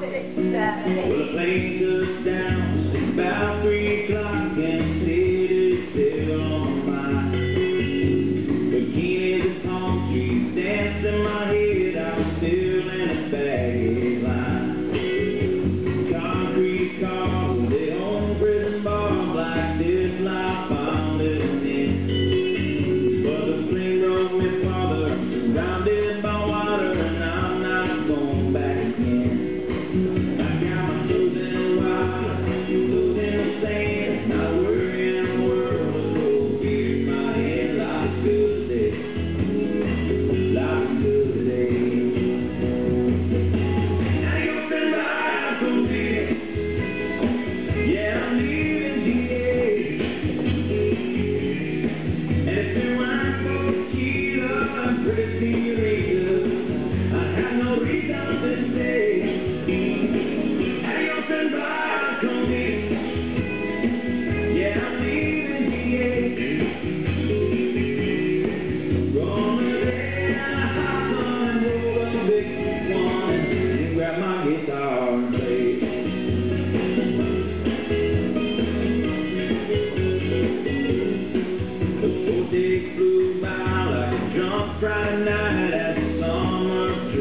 Put a plate down, sleep out three.